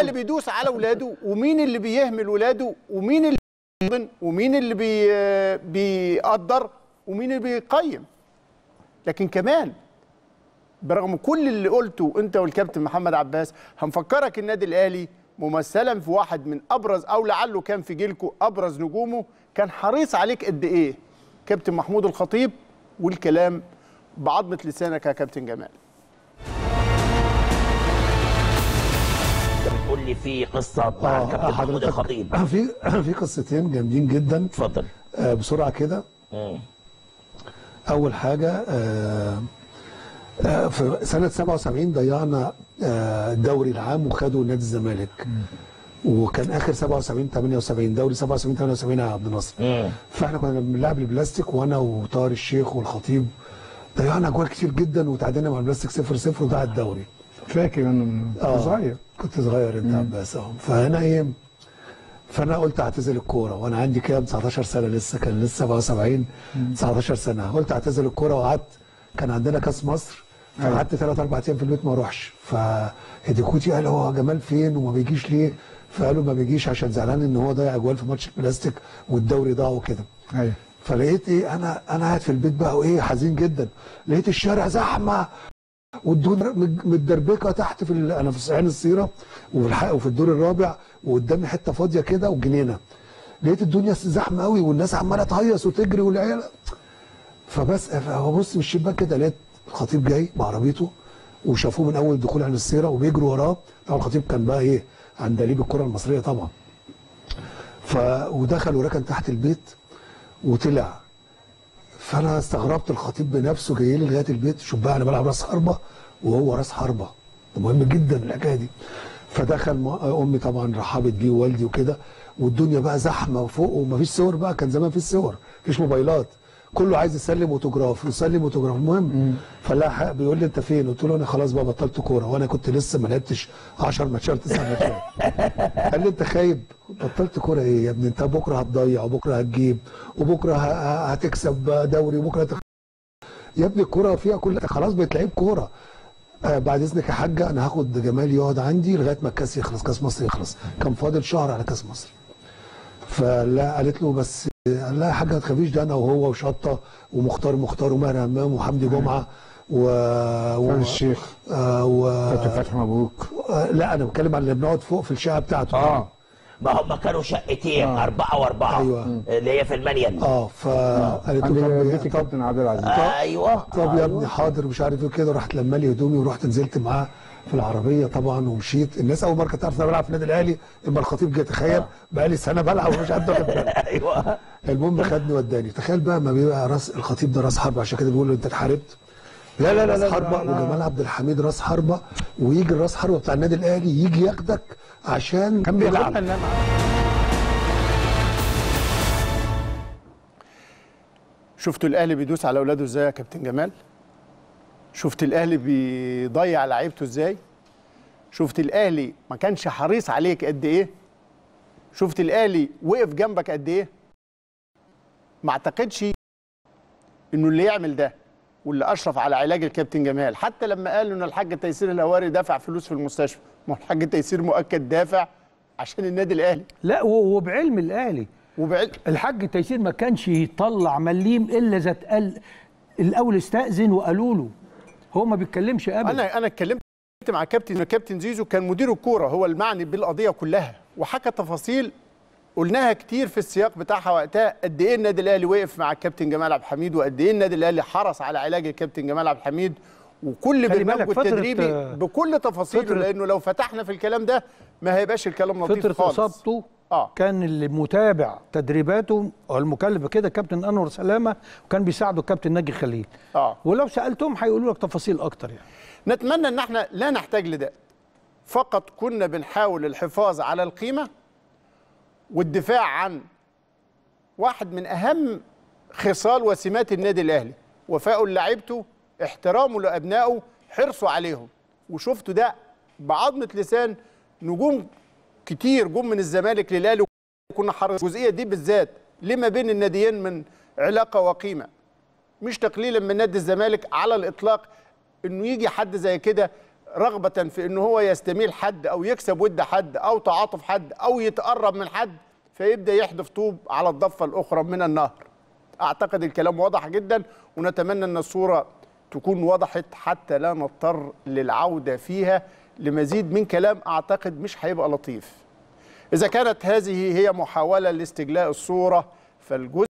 اللي بيدوس على أولاده ومين اللي بيهمل ولاده ومين اللي بيضن ومين اللي بي بيقدر ومين اللي بيقيم. لكن كمان برغم كل اللي قلته أنت والكابتن محمد عباس هنفكرك النادي الأهلي ممثلا في واحد من أبرز أو لعله كان في جيلكو أبرز نجومه كان حريص عليك قد إيه؟ كابتن محمود الخطيب والكلام بعظمة لسانك يا كابتن جمال. بتقول لي في قصة مع الكابتن محمود الخطيب. في في قصتين جامدين جدا. اتفضل. آه بسرعة كده. أول حاجة آه آه في سنة 77 ضيعنا آه الدوري العام وخدوا نادي الزمالك. وكان آخر 77 78 دوري 77 78 يا عبد الناصر. فإحنا كنا بنلعب البلاستيك وأنا وطاهر الشيخ والخطيب ضيعنا أجوال كتير جدا وتعادلنا مع البلاستيك 0 0 وضاع الدوري. فاكر أنا آه. صغير. كنت صغير انت عباس آه فانا إيه فانا قلت اعتزل الكورة. وأنا عندي كام؟ 19 سنة لسه كان لسه 77 19 سنة. قلت اعتزل الكورة وقعدت. كان عندنا كاس مصر. فقعدت ثلاث أربع أيام في البيت ما اروحش فهديكوتي قال هو جمال فين وما بيجيش ليه؟ فقالوا ما بيجيش عشان زعلان إن هو ضيع أجوال في ماتش البلاستيك والدوري ضاع وكده. أيوه. فلقيت إيه أنا أنا قاعد في البيت بقى وإيه حزين جدا. لقيت الشارع زحمة. مج- متدربكة تحت في أنا في عين السيرة وفي الحق وفي الدور الرابع وقدامي حتة فاضية كده وجنينة. لقيت الدنيا زحمة قوي والناس عمالة تهيص وتجري والعيال. فبس فببص من الشباك كده لقيت الخطيب جاي بعربيته وشافوه من أول دخول عين السيرة وبيجروا وراه. طبعا الخطيب كان بقى إيه عندليب الكرة المصرية طبعا. ف ودخل وركن تحت البيت وطلع. فانا استغربت الخطيب بنفسه جاي لي لغايه البيت شوف بقى أنا بلعب راس حربه وهو راس حربه. ده مهم جدا الحكاية دي. فدخل امي طبعا رحبت بيه ووالدي وكده والدنيا بقى زحمه وفوق ومفيش صور بقى كان زمان في صور مفيش موبايلات. كله عايز يسلم اوتوجراف يسلم اوتوجراف المهم فلا حق بيقول لي انت فين؟ قلت له أنا خلاص بقى بطلت كورة. وأنا كنت لسه ما لعبتش 10 ماتشات 9 ماتشات. قال لي انت خايب. بطلت كورة إيه يا ابني؟ انت بكرة هتضيع وبكرة هتجيب وبكرة هتكسب دوري وبكرة هتخ... يا ابني الكورة فيها كل خلاص بقيت لعيب كورة. آه بعد إذنك يا حاجة أنا هاخد جمال يقعد عندي لغاية ما الكاس يخلص كاس مصر يخلص. كان فاضل شهر على كاس مصر. فلا قالت له بس قال لها يا حاجة ما تخافيش ده أنا وهو وشطة ومختار مختار وماهر همام وحمدي جمعة و, و... الشيخ. آه و... كابتن فتحي مبروك. آه لا أنا بتكلم على اللي بنقعد فوق في الشقة بتاعته. آه. ما هم كانوا شقتين أربعة وأربعة أيوة. اللي هي في المنيل. آه فقالت له بيت طب الكابتن عبد العزيز أيوه. طب يا ابني حاضر مش عارف إيه كده رحت لما لي هدومي ورحت نزلت معاه. في العربية طبعا ومشيت. الناس أول مرة كانت تعرف أنا بلعب في النادي الأهلي. إما الخطيب جه تخيل. بقى لي سنة بلعب ومش قد واخد أيوه. المهم خدني وداني. تخيل بقى ما بيبقى راس الخطيب ده راس حربة. عشان كده بيقول له أنت اتحاربت. لا لا لا راس حربة. وجمال عبد الحميد راس حربة. ويجي الراس حربة بتاع النادي الأهلي يجي ياخدك عشان كان. بياخدنا شفتوا الأهلي بيدوس على أولاده إزاي يا كابتن جمال؟ شفت الأهلي بيضيع لعيبته إزاي؟ شفت الأهلي ما كانش حريص عليك قد إيه؟ شفت الأهلي وقف جنبك قد إيه؟ ما أعتقدش إنه اللي يعمل ده واللي أشرف على علاج الكابتن جمال. حتى لما قالوا ان الحاج تيسير الهواري دافع فلوس في المستشفى. ما هو الحاج تيسير مؤكد دافع عشان النادي الأهلي. لا وبعلم الأهلي. وبعلم. الحاج تيسير ما كانش يطلع مليم إلا إذا اتقال الأول استأذن وقالوا له. هو ما بيتكلمش ابدا. أنا أنا اتكلمت مع كابتن كابتن زيزو كان مدير الكورة هو المعني بالقضية كلها وحكى تفاصيل قلناها كتير في السياق بتاعها وقتها قد إيه النادي الأهلي وقف مع الكابتن جمال عبد الحميد وقد إيه النادي الأهلي حرص على علاج الكابتن جمال عبد الحميد وكل برنامجه فترة- التدريبي بكل تفاصيله لأنه لو فتحنا في الكلام ده ما هيبقاش الكلام لطيف فترة خالص. إصابته آه. كان اللي متابع تدريباته أو المكلف كده كابتن أنور سلامة وكان بيساعده الكابتن ناجي خليل. آه. ولو سألتهم هيقولوا لك تفاصيل أكتر يعني. نتمنى إن إحنا لا نحتاج لده. فقط كنا بنحاول الحفاظ على القيمة والدفاع عن واحد من أهم خصال وسمات النادي الأهلي. وفاءه لعيبته احترامه لأبنائه حرصه عليهم. وشفتوا ده بعظمة لسان نجوم كتير جم من الزمالك للأهلي وكنا حرص الجزئية دي بالذات. لما بين الناديين من علاقة وقيمة؟ مش تقليلا من نادي الزمالك على الإطلاق إنه يجي حد زي كده رغبة في ان هو يستميل حد أو يكسب ود حد أو تعاطف حد أو يتقرب من حد فيبدأ يحدف طوب على الضفة الأخرى من النهر. أعتقد الكلام واضح جدا ونتمنى إن الصورة تكون وضحت حتى لا نضطر للعودة فيها. لمزيد من كلام أعتقد مش هيبقى لطيف. إذا كانت هذه هي محاولة لاستجلاء الصورة فالجزء